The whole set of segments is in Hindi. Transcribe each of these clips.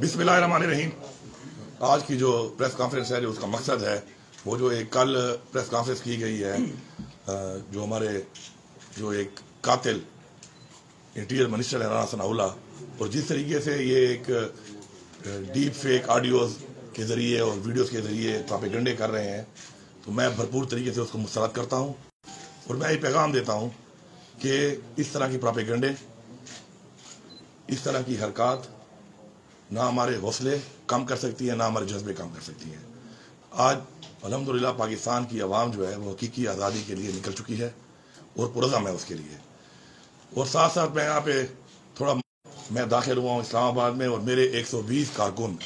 बिस्मिल्लाहिर्रहमानिर्रहीम। आज की जो प्रेस कॉन्फ्रेंस है, जो उसका मकसद है, वो जो एक कल प्रेस कॉन्फ्रेंस की गई है जो हमारे, जो एक कातिल, इंटीरियर मिनिस्टर है राना सनाउल्ला, और जिस तरीके से ये एक डीप फेक ऑडियोज के ज़रिए और वीडियोस के ज़रिए प्रापेगंडे कर रहे हैं तो मैं भरपूर तरीके से उसको मुस्तरद करता हूँ, और मैं ये पैगाम देता हूँ कि इस तरह की प्रापेगंडे, इस तरह की हरकत ना हमारे हौसले कम कर सकती है, ना हमारे जज्बे कम कर सकती है। आज अलहमदिल्ला पाकिस्तान की आवाम जो है, वो हकीकी आज़ादी के लिए निकल चुकी है और पुरज़म है उसके लिए। और साथ साथ मैं यहाँ पे थोड़ा, मैं दाखिल हुआ हूँ इस्लामाबाद में और मेरे 120 कारकुन,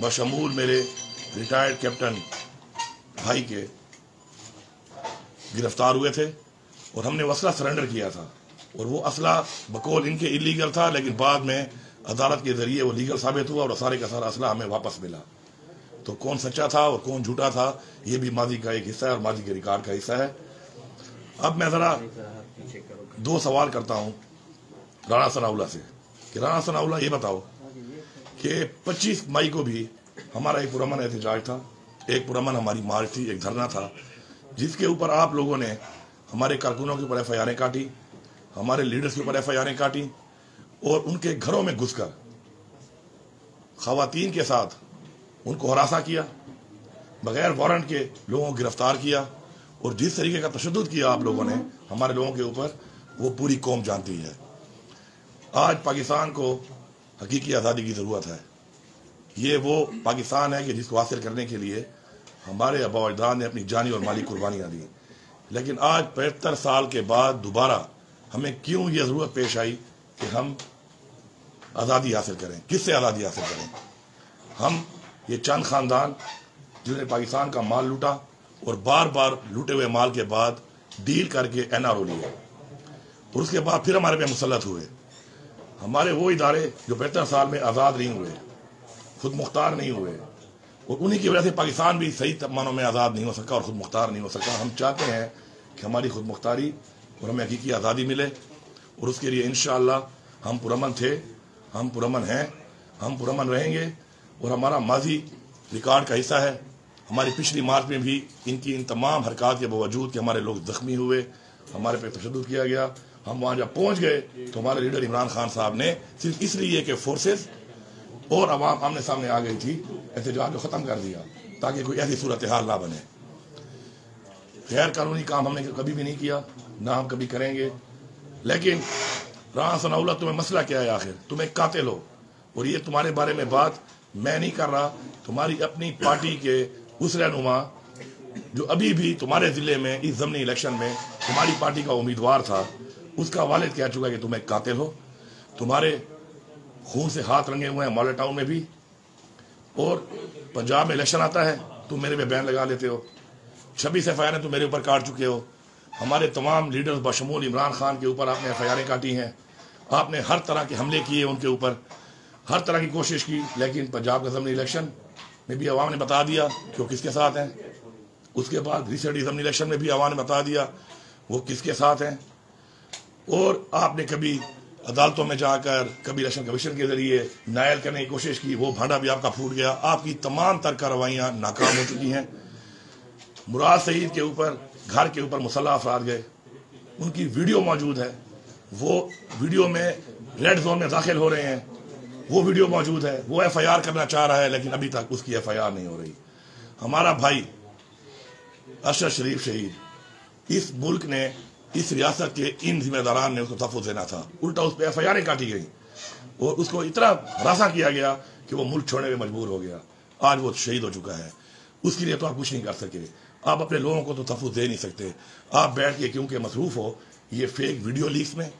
बशमूल मेरे रिटायर्ड कैप्टन भाई के गिरफ़्तार हुए थे। और हमने असला सरेंडर किया था। और वो असला बकौल इनके इलीगल था, लेकिन बाद में अदालत के ज़रिए वो लीगल साबित हुआ और सारे का सारा असला हमें वापस मिला। तो कौन सच्चा था और कौन झूठा था, ये भी माजी का एक हिस्सा है और माजी के रिकॉर्ड का हिस्सा है। अब मैं जरा दो सवाल करता हूँ राणा सनाउल्ला से। कि राणा सनाउल्ला ये बताओ कि 25 मई को भी हमारा एक पुरमन एहतजाज था। एक पुरमन हमारी मार्च थी, एक धरना था, जिसके ऊपर आप लोगों ने हमारे कारकुनों के ऊपर एफ़ आई काटी, हमारे लीडर्स के ऊपर एफ़ आई काटी, और उनके घरों में घुसकर खातन के साथ उनको हरासा किया, बगैर वारंट के लोगों को गिरफ़्तार किया, और जिस तरीके का तशद किया आप लोगों ने, हमारे लोगों के ऊपर वो पूरी कौम जानती है। आज पाकिस्तान को हकीकी आज़ादी की ज़रूरत है। ये वो पाकिस्तान है कि जिसको हासिल करने के लिए हमारे अबा अजदाद ने अपनी जानी और माली कुर्बानियाँ दी। लेकिन आज पचहत्तर साल के बाद दोबारा हमें क्यों ये ज़रूरत पेश आई कि हम आज़ादी हासिल करें? किससे आज़ादी हासिल करें? हम, ये चंद खानदान जिन्होंने पाकिस्तान का माल लूटा और बार बार लूटे हुए माल के बाद डील करके एन आर ओ लिए। और उसके बाद फिर हमारे पे मुसलत हुए। हमारे वो इदारे जो बेहतर साल में आज़ाद नहीं हुए, खुद मुख्तार नहीं हुए, और उन्हीं की वजह से पाकिस्तान भी सही मानों में आज़ाद नहीं हो सका और खुद मुख्तार नहीं हो सका हम चाहते हैं कि हमारी खुद मुख्तारी और हमें हकीकी आज़ादी मिले और उसके लिए इन हम पुरमन थे, हम पुरमन हैं, हम पुरमन रहेंगे और हमारा माजी रिकॉर्ड का हिस्सा है। हमारी पिछली मार्च में भी इनकी इन तमाम हरकत के बावजूद कि हमारे लोग जख्मी हुए, हमारे पे तशद किया गया, हम वहाँ जब पहुँच गए तो हमारे लीडर इमरान खान साहब ने सिर्फ़ इसलिए कि फोर्सेस और आवाम आमने सामने आ गई थी, एहतजाज को ख़त्म कर दिया, ताकि कोई ऐसी सूरत हाल ना बने। गैर कानूनी काम हमने कभी भी नहीं किया, ना हम कभी करेंगे। लेकिन राना सनाउल्ला तुम्हें मसला क्या है आखिर? तुम एक कातिल हो। और ये तुम्हारे बारे में बात मैं नहीं कर रहा। तुम्हारी अपनी पार्टी के उस रहनुमा जो अभी भी तुम्हारे ज़िले में, इस जमनी इलेक्शन में तुम्हारी पार्टी का उम्मीदवार था, उसका वालिद कह चुका है कि तुम एक कातिल हो। तुम्हारे खून से हाथ रंगे हुए हैं मॉडल टाउन में भी। और पंजाब में इलेक्शन आता है, तुम मेरे पे बैन लगा लेते हो। छब्बीस एफ़ आई तो मेरे ऊपर काट चुके हो। हमारे तमाम लीडर्स बशमूल इमरान खान के ऊपर आपने एफ़ काटी हैं। आपने हर तरह के हमले किए उनके ऊपर। हर तरह की कोशिश की, लेकिन पंजाब असम्बली इलेक्शन में भी अवाम ने बता दिया कि वो किसके साथ हैं? उसके बाद रिसेंट असम्बली इलेक्शन में भी अवाम ने बता दिया, वो किसके साथ हैं? और आपने कभी अदालतों में जाकर, कभी इलेक्शन कमीशन के ज़रिए नायल करने की कोशिश की, वो भांडा भी आपका फूट गया। आपकी तमाम तर कार्रवाइयाँ नाकाम हो चुकी हैं। मुराद सईद के ऊपर, घर के ऊपर मुसल्ह अफराद गए। उनकी वीडियो मौजूद है। वो वीडियो में रेड जोन में दाखिल हो रहे हैं। वो वीडियो मौजूद है। वो एफ़ आई आर करना चाह रहा है, लेकिन अभी तक उसकी एफ़ आई आर नहीं हो रही। हमारा भाई अशर शरीफ शहीद, इस मुल्क ने, इस रियासत के इन जिम्मेदारान ने उसको तहफ़ देना था। उल्टा उस पर एफ़ आई आर काटी गई। और उसको इतना हरासा किया गया कि वो मुल्क छोड़ने में मजबूर हो गया। आज वो शहीद हो चुका है। उसके लिए तो आप कुछ नहीं कर सके। आप अपने लोगों को तो तहफ़ दे नहीं सकते। आप बैठ के क्योंकि मसरूफ़ हो, ये फेक वीडियो लीक्स में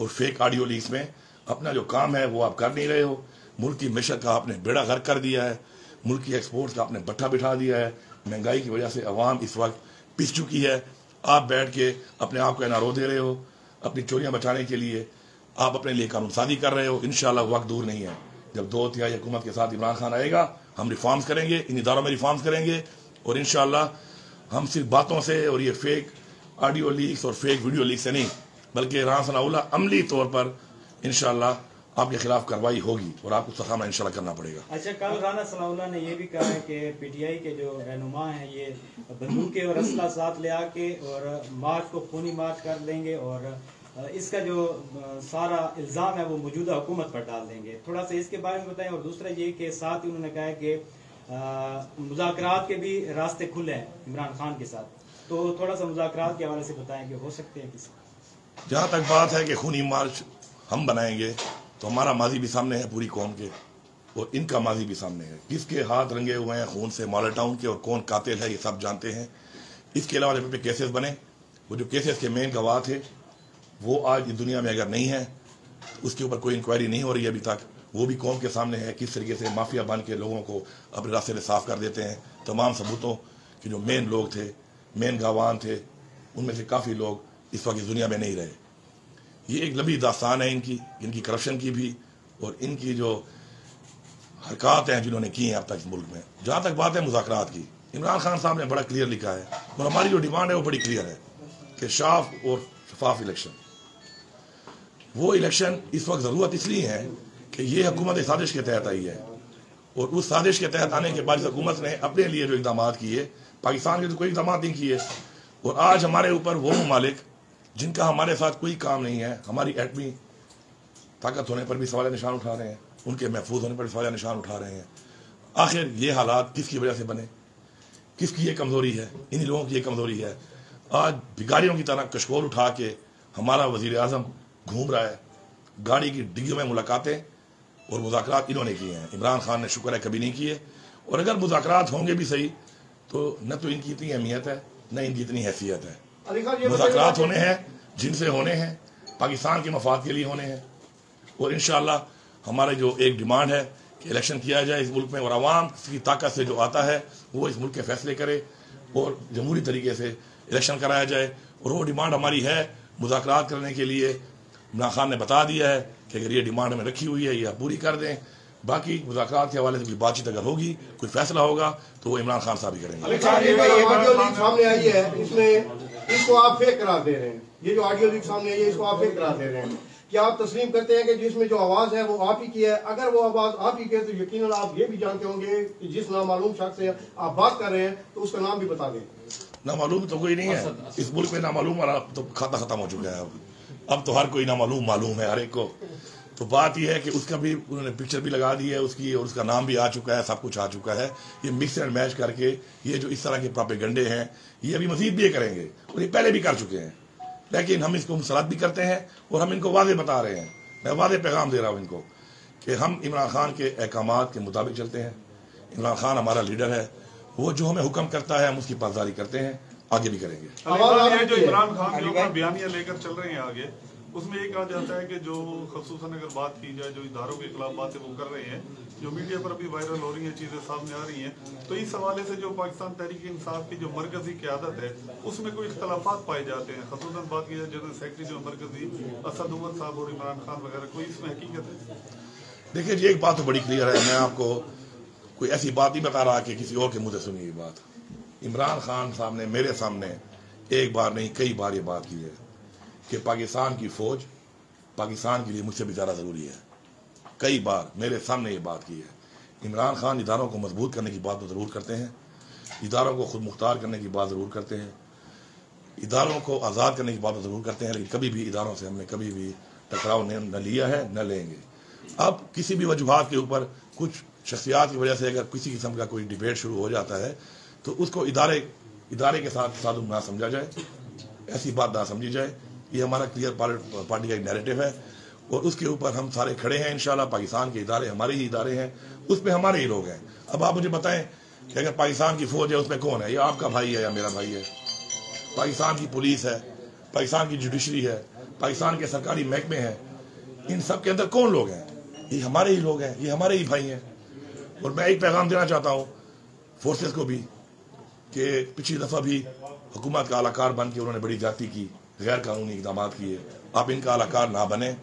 और फेक ऑडियो लीक्स में अपना जो काम है वो आप कर नहीं रहे हो। मुल्क की मिशन का आपने बेड़ा गर्क कर दिया है। मुल्क की एक्सपोर्ट का आपने बट्ठा बिठा दिया है। महँगाई की वजह से अवाम इस वक्त पिस चुकी है। आप बैठ के अपने आप को एनआरओ दे रहे हो, अपनी चोरियाँ बचाने के लिए। आप अपने लिए कानून शादी कर रहे हो। इन वक्त दूर नहीं है। जब दो तिहाई हुकूमत के साथ इमरान खान आएगा, हम रिफॉर्म्स करेंगे इन इदारों में रिफॉर्म्स करेंगे और इन हम सिर्फ़ बातों से और ये फेक ऑडियो लीक्स और फेक वीडियो लीक से नहीं, बल्कि राना सनाउल्ला अमली तौर पर इन आपके खिलाफ कार्रवाई होगी और आपको उसका सामना इंशाल्लाह करना पड़ेगा। अच्छा कल राना सनाउल्ला ने यह भी कहा है कि पीटीआई के जो रहनुमा हैं, ये बंदूकें और असला साथ ले आके और मार्च को खूनी मार्च कर देंगे और इसका जो सारा इल्ज़ाम है वो मौजूदा हुकूमत पर डाल देंगे। थोड़ा सा इसके बारे में बताएँ और दूसरा ये कि साथ ही उन्होंने कहा है कि मुजाकर के भी रास्ते खुले हैं इमरान खान के साथ। तो थोड़ा सा मुजाकर के हवाले से बताएँ कि हो सकते हैं किसी जहाँ तक बात है कि खूनी मार्च हम बनाएँगे तो हमारा माजी भी सामने है पूरी कौम के, और इनका माजी भी सामने है। किसके हाथ रंगे हुए हैं, खून से मॉडल टाउन के, और कौन कातिल है, ये सब जानते हैं। इसके अलावा जब पे केसेस बने, वो जो केसेस के मेन गवाह थे, वो आज इस दुनिया में अगर नहीं है, उसके ऊपर कोई इंक्वायरी नहीं हो रही अभी तक। वो भी कौम के सामने है, किस तरीके से माफिया बन के लोगों को अपने रास्ते से साफ़ कर देते हैं। तमाम सबूतों के जो मेन लोग थे, मेन गवान थे, उनमें से काफ़ी लोग इस वक्त इस दुनिया में नहीं रहे। ये एक लंबी दास्तान है इनकी इनकी करप्शन की भी और इनकी जो हरकत हैं जिन्होंने की हैं अब तक इस मुल्क में। जहाँ तक बात है मुजाकर की, इमरान खान साहब ने बड़ा क्लियर लिखा है और हमारी जो डिमांड है वो बड़ी क्लियर है कि शाफ और शफाफ इलेक्शन वो इलेक्शन इस वक्त ज़रूरत इसलिए है कि ये हुकूमत साजिश के तहत आई है। और उस साजिश के तहत आने के बाद हुकूमत ने अपने लिए जो इकदाम किए, पाकिस्तान के तो कोई इकदाम नहीं किए। और आज हमारे ऊपर वो ममालिक, जिनका हमारे साथ कोई काम नहीं है, हमारी एटमी ताकत होने पर भी सवाल निशान उठा रहे हैं, उनके महफूज होने पर सवाल निशान उठा रहे हैं। आखिर ये हालात किसकी वजह से बने? किसकी ये कमज़ोरी है? इन्हीं लोगों की ये कमज़ोरी है। आज भिगारियों की तरह कशकोल उठा के हमारा वज़ीर अजम घूम रहा है। गाड़ी की डिग्गियों में मुलाकातें और मुजाकर इन्होंने किए हैं। इमरान खान ने शुक्र है कभी नहीं किए। और अगर मुजाकर होंगे भी सही तो न तो इनकी इतनी अहमियत है न इनकी इतनी हैसियत है। मुजाकर होने हैं जिनसे होने हैं पाकिस्तान के मफाद के लिए होने हैं। और इन हमारे जो एक डिमांड है कि इलेक्शन किया जाए इस मुल्क में और आवाम की ताकत से जो आता है वो इस मुल्क के फैसले करे और जमहूरी तरीके से इलेक्शन कराया जाए। और वो डिमांड हमारी है मुजाकर करने के लिए। इमरान खान ने बता दिया है कि अगर ये डिमांड में रखी हुई है ये पूरी कर दें। बाकी मुजाकर के हवाले से कोई बातचीत अगर होगी कोई फैसला होगा तो वो इमरान खान साहब ही करेंगे। सामने आई है इसमें इसको आप फेक करा दे रहे हैं। ये जो ऑडियो लीक सामने आई है इसको आप फेक करा दे रहे हैं। क्या आप तस्लीम करते हैं कि जिसमें जो आवाज़ है वो आप ही की है? अगर वो आवाज़ आप ही की है तो यकीन आप ये भी जानते होंगे कि जिस नामालूम शख्स से आप बात कर रहे हैं तो उसका नाम भी बता दें। नामालूम तो कोई नहीं है। इस मुल्क में नामालूम तो खाता खत्म हो चुका है अब। अब तो हर कोई नामालूम मालूम है हर एक को। तो बात यह है कि उसका भी उन्होंने पिक्चर भी लगा दी है उसकी और उसका नाम भी आ चुका है सब कुछ आ चुका है। ये मिक्स एंड मैच करके ये जो इस तरह के प्रापे गंडे हैं ये अभी मजीद भी करेंगे और ये पहले भी कर चुके हैं। लेकिन हम इसको मुसरत भी करते हैं और हम इनको वादे बता रहे हैं। मैं वादे पैगाम दे रहा हूँ इनको कि हम इमरान खान के अहकाम के मुताबिक चलते हैं। इमरान खान हमारा लीडर है वो जो हमें हुक्म करता है हम उसकी पासदारी करते हैं आगे भी करेंगे। जो इमरान खान बयानियाँ लेकर चल रहे हैं आगे। उसमें ये कहा जाता है कि जो खसूस अगर बात की जाए, जो इधारों के खिलाफ बातें वो कर रहे हैं, जो मीडिया पर अभी वायरल हो रही है, चीज़ें सामने आ रही हैं तो इस हवाले से जो पाकिस्तान तहरीक इंसाफ की जो मरकजी क्यादत है, उसमें कोई इख्तलाफा पाए जाते हैं? खसूस बात की जाए, जनरल सेक्रेटरी जो मरकजी असद उमर साहब और इमरान खान वगैरह, कोई इसमें हकीकत है? देखिए जी, एक बात तो बड़ी क्लियर है। मैं आपको कोई ऐसी बात नहीं बता रहा कि किसी और के से सुनी बात। इमरान खान साहब ने मेरे सामने एक बार नहीं, कई बार ये बात की है। कि पाकिस्तान की फौज पाकिस्तान के लिए मुझसे भी ज़्यादा ज़रूरी है। कई बार मेरे सामने ये बात की है। इमरान खान इदारों को मज़बूत करने की बात तो ज़रूर करते हैं। इदारों को खुद मुख्तार करने की बात ज़रूर करते हैं। इदारों को आज़ाद करने की बात तो ज़रूर करते हैं, लेकिन कभी भी इदारों से हमने कभी भी टकराव न लिया है, न लेंगे। अब किसी भी वजूहत के ऊपर कुछ शख्सियात की वजह से अगर किसी किस्म का कोई डिबेट शुरू हो जाता है तो उसको इदारे इदारे के साथ साधु ना समझा जाए, ऐसी बात ना समझी जाए। ये हमारा क्लियर पार्टी का एक नैरेटिव है और उसके ऊपर हम सारे खड़े हैं इंशाल्लाह, पाकिस्तान के इदारे हमारे ही इदारे हैं उसमें हमारे ही लोग हैं। अब आप मुझे बताएँ कि अगर पाकिस्तान की फौज है उसमें कौन है? ये आपका भाई है या मेरा भाई है? पाकिस्तान की पुलिस है, पाकिस्तान की जुडिशरी है, पाकिस्तान के सरकारी महकमे हैं, इन सब के अंदर कौन लोग हैं? ये हमारे ही लोग हैं, ये हमारे ही भाई हैं। और मैं एक पैगाम देना चाहता हूँ फोर्सेस को भी, कि पिछली दफ़ा भी हुकूमत का अलाकार बन के उन्होंने बड़ी जाति की गैर कानूनी इकदाम किए आप इनका अलाकार ना बने।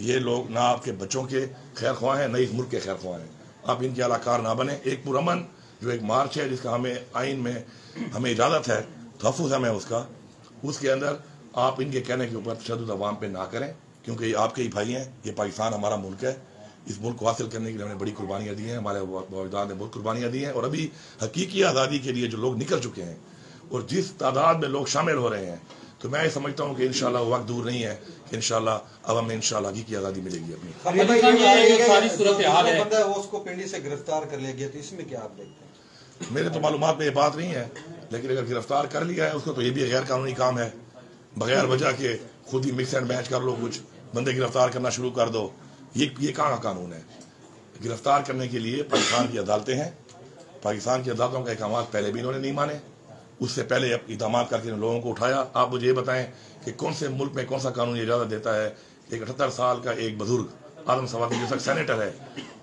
ये लोग ना आपके बच्चों के खैर ख्वाह हैं, न इस मुल्क के खैर ख्वाह हैं। आप इनके अलाकार ना बने। एक पुरमन जो एक मार्च है, जिसका हमें आइन में हमें इजाज़त है तहफ़ है मैं उसका, उसके अंदर आप इनके कहने के ऊपर तशद अवाम पे ना करें, क्योंकि ये आपके ही भाई हैं, ये पाकिस्तान हमारा मुल्क है। इस मुल्क को हासिल करने के लिए हमने बड़ी कुर्बानियाँ दी हैं, हमारे वालदान ने बहुत कुर्बानियाँ दी हैं, और अभी हकीकी आज़ादी के लिए जो लोग निकल चुके हैं, और जिस तादाद में लोग शामिल हो रहे हैं तो मैं ये समझता हूँ कि इंशाल्लाह वक्त दूर नहीं है कि इंशाल्लाह अब हमें इन इंशाल्लाह की आज़ादी मिलेगी अपनी। वो उसको पिंडी से गिरफ़्तार कर लिया गया तो इसमें क्या आप देखते हैं? मेरे तो मालूम में ये बात नहीं है लेकिन अगर गिरफ़्तार कर लिया है उसको तो ये भी गैर कानूनी काम है। बगैर वजह के खुद ही मिक्स एंड मैच कर लो कुछ। बंदे गिरफ़्तार करना शुरू कर दो। ये ये कहाँ का कानून है? गिरफ़्तार करने के लिए पाकिस्तान की अदालतें हैं। पाकिस्तान की अदालतों के अहकाम पहले भी इन्होंने नहीं माने। उससे पहले इकदाम करके लोगों को उठाया। आप मुझे ये बताएँ कि कौन से मुल्क में कौन सा कानून इजाज़त देता है? एक अठहत्तर साल का एक बुज़ुर्ग, आदम सवाती जो सेनेटर है,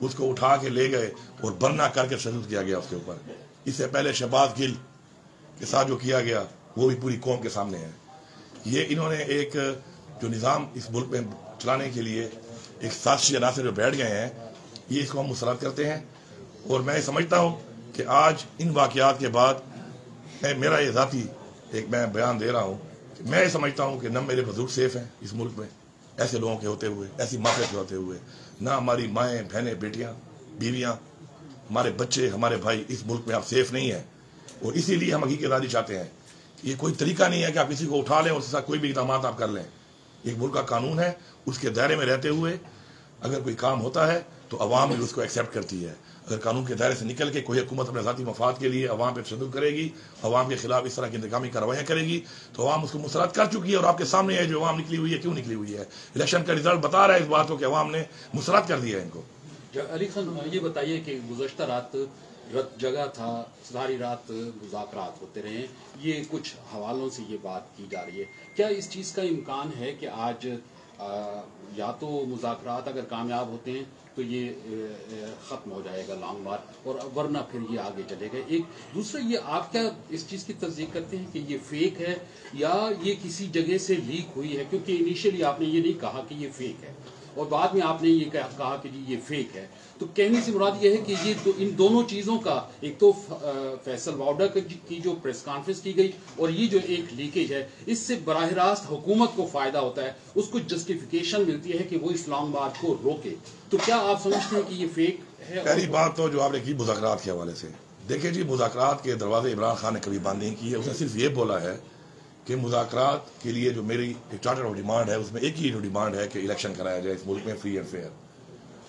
उसको उठा के ले गए और बरना करके शहीद किया गया उसके ऊपर। इससे पहले शहबाज गिल के साथ जो किया गया, वो भी पूरी कौम के सामने है। ये इन्होंने एक, जो निज़ाम इस मुल्क में चलाने के लिए एक साक्षी अनासर जो बैठ गए हैं, ये इसको हम मुसरत करते हैं। और मैं समझता हूँ कि आज इन वाकयात के बाद मैं मेरा ये ज़ाती एक मैं बयान दे रहा हूँ मैं ये समझता हूँ कि न मेरे बुज़ुर्ग सेफ़ हैं इस मुल्क में, ऐसे लोगों के होते हुए, ऐसी माफिया के होते हुए, ना हमारी माएँ, बहनें, बेटियाँ, बीवियाँ, हमारे बच्चे, हमारे भाई इस मुल्क में आप सेफ़ नहीं है। और इसीलिए हम हकीकत आज़ादी चाहते हैं ये कोई तरीका नहीं है कि आप किसी को उठा लें और उसके साथ कोई भी इकदाम आप कर लें। एक मुल्क का कानून है, उसके दायरे में रहते हुए अगर कोई काम होता है तो अवाम भी उसको एक्सेप्ट करती है। अगर कानून के दायरे से निकल के कोई हुकूमत अपने ज़ाती मफाद के लिए अवाम पर तशद करेगी अवाम के खिलाफ इस तरह की इंतकामी कार्रवाइयाँ करेगी तो अवाम उसको मुसरत कर चुकी है और आपके सामने है जो अवाम निकली हुई है क्यों निकली हुई है? इलेक्शन का रिज़ल्ट बता रहा है इस बात को कि अवाम ने मुसरत कर दिया है इनको। अली खान ये बताइए कि गुजशत रात जगह था सारी रात मुजाकरात होते रहे। ये कुछ हवालों से ये बात की जा रही है। क्या इस चीज़ का इम्कान है कि आज आ, या तो मुजाकर अगर कामयाब होते हैं तो ये ख़त्म हो जाएगा लॉन्ग मार्च और वरना फिर ये आगे चलेगा। एक दूसरा, ये आप क्या इस चीज़ की तस्दीक करते हैं कि ये फेक है या ये किसी जगह से लीक हुई है? क्योंकि इनिशियली आपने ये नहीं कहा कि ये फेक है। और बाद में आपने ये कहा, कि जी ये फेक है। तो कहने से मुराद ये है कि ये दो, इन दोनों चीज़ों का एक तो फैसल वाउडा की जो प्रेस कॉन्फ्रेंस की गई और ये जो एक लीकेज है इससे बरह रास्त हुकूमत को फ़ायदा होता है। उसको जस्टिफिकेशन मिलती है कि वो इस लॉन्ग को रोके। तो क्या आप समझते हैं कि ये फेक है? पहली बात तो जो आपने की मुजाकरात के हवाले से। देखिए जी मुजाकरात के दरवाजे इमरान खान ने कभी बंद नहीं किए। उसने सिर्फ़ ये बोला है कि मुजाकरात के लिए जो मेरी एक चार्टर ऑफ़ डिमांड है उसमें एक ही जो डिमांड है कि इलेक्शन कराया जाए इस मुल्क में फ्री एंड फेयर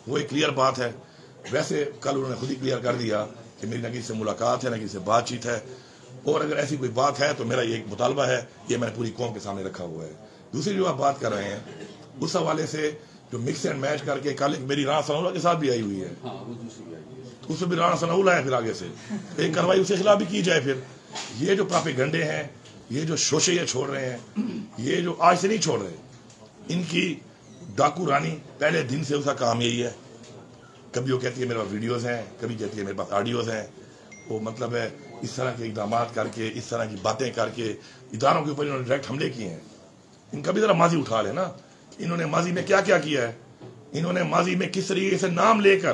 वो एक क्लियर बात है। वैसे कल उन्होंने खुद ही क्लियर कर दिया कि मेरी न किसी से मुलाकात है न किसी से बातचीत है। और अगर ऐसी कोई बात है तो मेरा ये एक मुतालबा है ये मैंने पूरी कौम के सामने रखा हुआ है। दूसरी जो आप बात कर रहे हैं उस हवाले से जो मिक्स एंड मैच करके कल एक मेरी राना सनौला के साथ भी आई हुई है। तो उसमें भी राना सनौला है फिर आगे से। एक कार्रवाई उसके खिलाफ भी की जाए फिर। ये जो प्रापिगंडे हैं ये जो शोशे ये छोड़ रहे हैं, ये जो आज से नहीं छोड़ रहे, इनकी डाकू रानी पहले दिन से उसका काम यही है। कभी वो कहती है मेरे पास वीडियोस हैं, कभी कहती है मेरे पास ऑडियोज हैं। वो मतलब है इस तरह के इकदाम करके, इस तरह की बातें करके, इदारों के ऊपर इन्होंने डायरेक्ट हमले किए हैं। इनका भी जरा माजी उठा लेना इन्होंने माजी में क्या क्या किया है। इन्होंने माजी में किस तरीके से नाम लेकर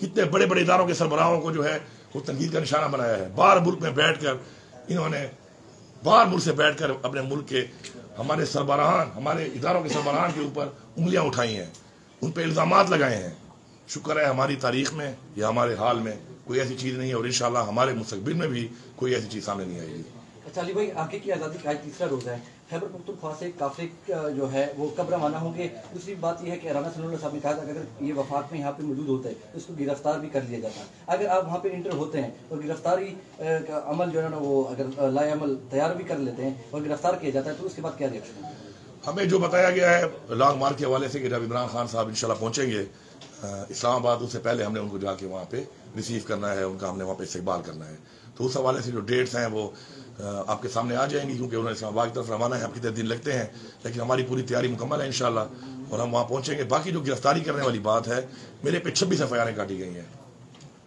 कितने बड़े बड़े इदारों के सरबराहों को जो है वो तनकीद का निशाना बनाया है। बार मुल्क में बैठकर इन्होंने बार मुल्क से बैठ कर अपने मुल्क के, हमारे सरबराहान, हमारे इदारों के सरबराहान के ऊपर उंगलियाँ उठाई हैं। उन पर इल्ज़ाम लगाए हैं। शुक्र है हमारी तारीख में या हमारे हाल में कोई ऐसी चीज़ नहीं है और इंशाल्लाह हमारे मुस्तबिल में भी कोई ऐसी चीज़ सामने नहीं आएगी। अच्छा भाई, आगे की आज़ादी का आज तीसरा रोज़ा है। खैबर पख्तूनख्वा से काफिले जो है, वो कब रवाना होंगे। दूसरी बात यह है कि राना सल्लल्लाहु साहब ने कहा था कि अगर ये वफाक में यहाँ पे मौजूद होता है तो उसको गिरफ़्तार भी कर लिया जाता। है अगर आप वहाँ पे इंटर होते हैं और गिरफ्तारी का अमल जो है ना, वो अगर लाए अमल तैयार भी कर लेते हैं और गिरफ़्तार किया जाता है तो उसके बाद क्या रिएक्शन हमें जो बताया गया है लॉन्ग मार्च के हवाले से कि जब इमरान खान साहब इंशाल्लाह पहुँचेंगे इस्लामाबाद, उससे पहले हमने उनको जाके वहाँ पे रिसीव करना है, उनका हमने वहाँ पे इस्तेबाल करना है। तो उस हवाले से जो डेट्स हैं वो आपके सामने आ जाएँगी क्योंकि उन्होंने इस्लामाबाद की तरफ़ रवाना है। अब कितने दिन लगते हैं, लेकिन हमारी पूरी तैयारी मुकम्मल है इंशाल्लाह और हम वहाँ पहुँचेंगे। बाकी जो गिरफ्तारी करने वाली बात है, मेरे पे छब्बीस एफ़ काटी गई हैं।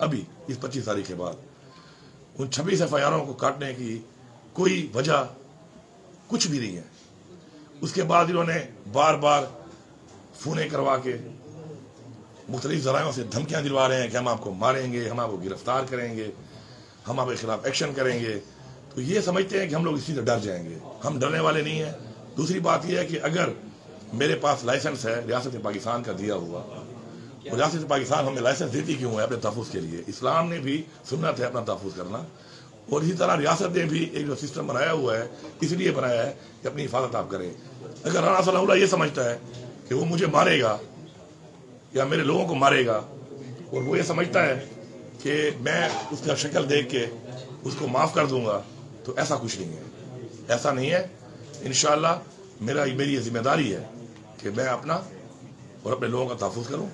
अभी, इस पच्चीस तारीख के बाद। उन छब्बीस एफ़ को काटने की कोई वजह कुछ भी नहीं है। उसके बाद इन्होंने बार बार फोने करवा के मुख्तलिफ़ जरायों से धमकियाँ दिलवा रहे हैं कि हम आपको मारेंगे, हम आपको गिरफ़्तार करेंगे, हम आपके खिलाफ एक्शन करेंगे। तो ये समझते हैं कि हम लोग इसी से डर जाएँगे। हम डरने वाले नहीं हैं। दूसरी बात यह है कि अगर मेरे पास लाइसेंस है रियासत पाकिस्तान का दिया हुआ और रियासत पाकिस्तान हमें लाइसेंस देती क्यों है अपने तहफ़ के लिए? इस्लाम ने भी सुन्नत है अपना तहफ़ करना। और इसी तरह रियासत ने भी एक जो सिस्टम बनाया हुआ है इसलिए बनाया है कि अपनी हिफाजत आप करें। अगर राना सलाहुल्ला ये समझता है कि वो मुझे मारेगा या मेरे लोगों को मारेगा और वो ये समझता है कि मैं उसका शक्ल देख के उसको माफ़ कर दूँगा तो ऐसा कुछ नहीं है। ऐसा नहीं है। इन मेरा, मेरी ये ज़िम्मेदारी है कि मैं अपना और अपने लोगों का तहफ़ करूँ।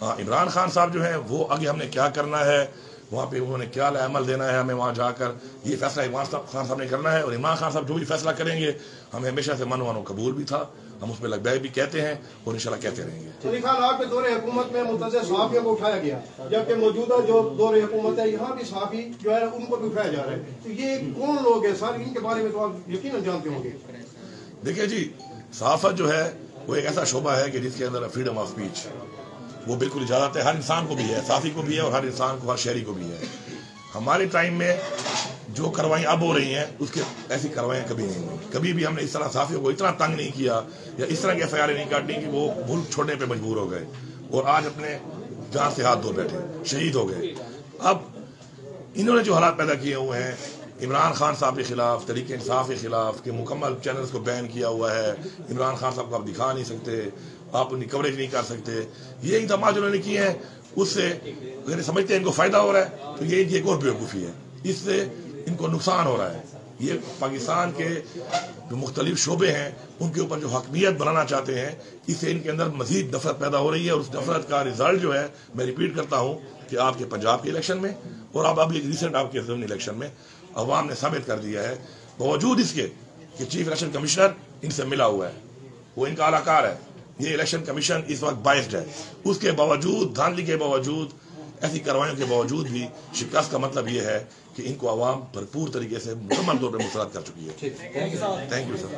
हाँ इमरान खान साहब जो है, वो आगे हमने क्या करना है, वहाँ पे उन्होंने क्या अमल देना है हमें वहाँ जाकर, ये फैसला इमरान खान साहब ने करना है और इमरान खान साहब जो भी फैसला करेंगे, हमें हमेशा से मन वानो कबूल भी था। हम उसमें लगभग भी कहते हैं और इंशाल्लाह कहते रहेंगे। आपके दौरे हुकूमत में मुतज सहाफियों को उठाया गया जबकि मौजूदा जो दौरे हुकूमत है यहाँ भी सहाफी जो है उनको भी उठाया जा रहा है। तो ये कौन लोग हैं? सर इनके बारे में तो आप यकीन जानते होंगे। देखिए जी सहाफत जो है वो एक ऐसा शोबा है कि जिसके अंदर फ्रीडम ऑफ़ स्पीच वो बिल्कुल इजाज़त है। हर इंसान को भी है साफी को भी है और हर इंसान को हर शहरी को भी है। हमारे टाइम में जो कार्रवाई अब हो रही हैं उसके ऐसी कार्रवाइयाँ कभी नहीं हुई। कभी भी हमने इस तरह साथियों को इतना तंग नहीं किया या इस तरह की एफ़ नहीं काटनी कि वो भूल छोड़ने पर मजबूर हो गए और आज अपने जान से हाथ धो बैठे शहीद हो गए। अब इन्होंने जो हालात पैदा किए हुए हैं इमरान खान साहब के खिलाफ तरीके इंसाफ के खिलाफ के मुकम्मल चैनल्स को बैन किया हुआ है इमरान खान साहब को आप दिखा नहीं सकते आप उनकी कवरेज नहीं कर सकते। ये इकदाम जो उन्होंने किए हैं उससे अगर समझते हैं इनको फ़ायदा हो रहा है तो ये एक और बेवकूफ़ी है। इससे इनको नुकसान हो रहा है। ये पाकिस्तान के जो मुख्तलिफ़ शोबे हैं, उनके ऊपर जो हकमियत बनाना चाहते हैं, इससे इनके अंदर मजीद नफरत पैदा हो रही है और उस नफरत का रिज़ल्ट जो है, मैं रिपीट करता हूँ कि आपके पंजाब के इलेक्शन में और अब अभी रिसेंट आपके इलेक्शन में अवाम ने साबित कर दिया है। बावजूद इसके कि चीफ इलेक्शन कमिश्नर इनसे मिला हुआ है। वो इनका अलाकार है। ये इलेक्शन कमीशन इस वक्त बाइस्ड है। उसके बावजूद, धांधली के बावजूद, ऐसी कार्रवाइयों के बावजूद भी शिकस्त का मतलब ये है कि इनको आवाम भरपूर तरीके से मुकम्मल तौर पर मुस्तरद कर चुकी है। Thank you sir